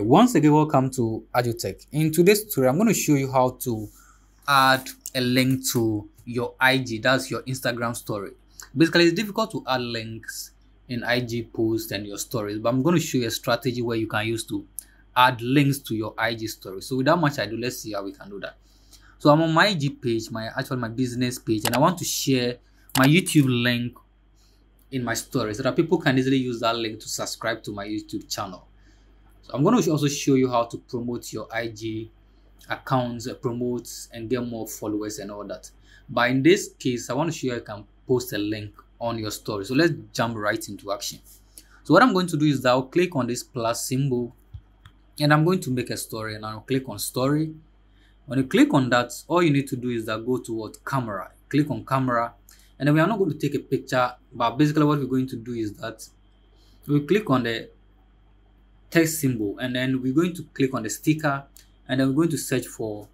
once again welcome to AdjoTech. In today's tutorial, I'm going to show you how to add a link to your IG, that's your Instagram story. Basically, it's difficult to add links in IG posts and your stories, but I'm going to show you a strategy where you can use to add links to your IG story. So without much ado, let's see how we can do that. So I'm on my IG page, my actual my business page, and I want to share my YouTube link in my story so that people can easily use that link to subscribe to my YouTube channel. So I'm going to also show you how to promote your IG accounts, uh, promote and get more followers and all that. But in this case, I want to show you can post a link on your story. So let's jump right into action. So what I'm going to do is that I'll click on this plus symbol and I'm going to make a story and I'll click on story. When you click on that, all you need to do is that go to what camera, click on camera and then we are not going to take a picture but basically what we're going to do is that we click on the text symbol and then we're going to click on the sticker and then we're going to search for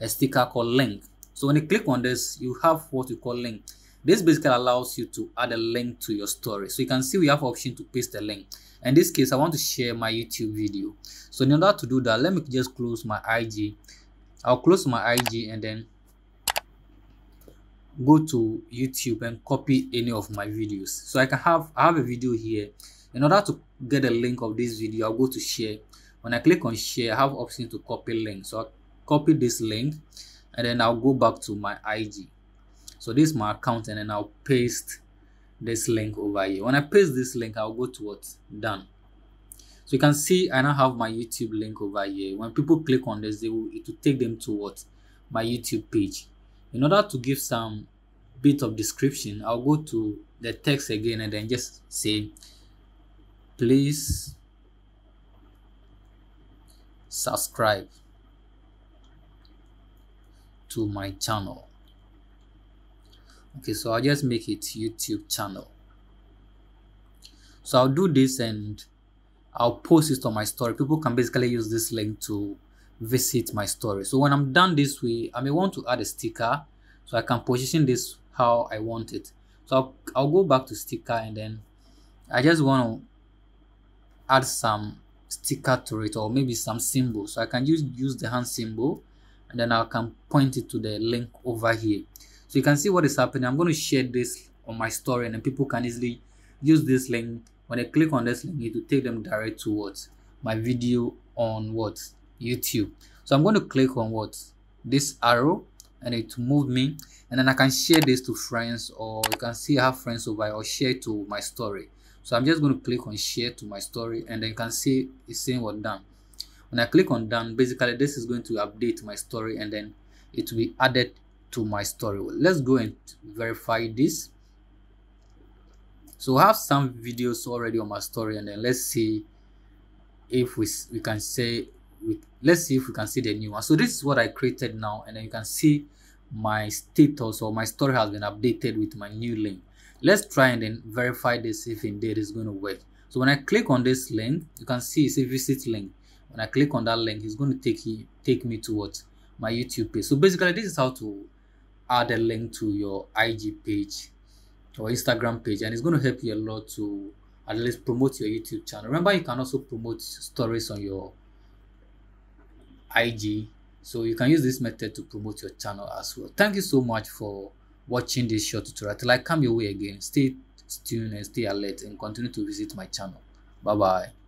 a sticker called link. So when you click on this you have what we call link. This basically allows you to add a link to your story. So you can see we have option to paste a link. In this case i want to share my youtube video. So in order to do that let me just close my ig i'll close my ig and then go to youtube and copy any of my videos. So i can have i have a video here in order to get a link of this video i'll go to share. When i click on share i have option to copy link. So i'll copy this link and then i'll go back to my ig so this is my account and then i'll paste this link over here. When i paste this link i'll go to what? Done. So you can see i now have my youtube link over here. When people click on this they will it will take them to what? My youtube page. In order to give some bit of description i'll go to the text again and then just say please subscribe to my channel. Okay so i'll just make it youtube channel. So i'll do this and i'll post it on my story. People can basically use this link to visit my story. So when i'm done this way i may want to add a sticker so i can position this how i want it. So i'll, I'll go back to sticker and then i just want to add some sticker to it or maybe some symbol. So i can use use the hand symbol and then i can point it to the link over here. So you can see what is happening. I'm going to share this on my story and then people can easily use this link. When they click on this link it will take them direct towards my video on what? Youtube. So i'm going to click on what? This arrow and it move me and then i can share this to friends or you can see i have friends over or share to my story so i'm just going to click on share to my story and then you can see it's saying what done. When i click on done basically this is going to update my story and then it will be added to my story. Let's go and verify this. So I have some videos already on my story and then let's see if we, we can say let's see if we can see the new one. So this is what i created now and then you can see my status or my story has been updated with my new link let's try and then verify this if indeed it's going to work. So when i click on this link you can see it's a visit link. When i click on that link it's going to take you take me towards my youtube page. So basically this is how to add a link to your ig page or instagram page and it's going to help you a lot to at least promote your youtube channel. Remember you can also promote stories on your ig so you can use this method to promote your channel as well. Thank you so much for watching this short tutorial till i come your way again. Stay tuned and stay alert and continue to visit my channel. Bye bye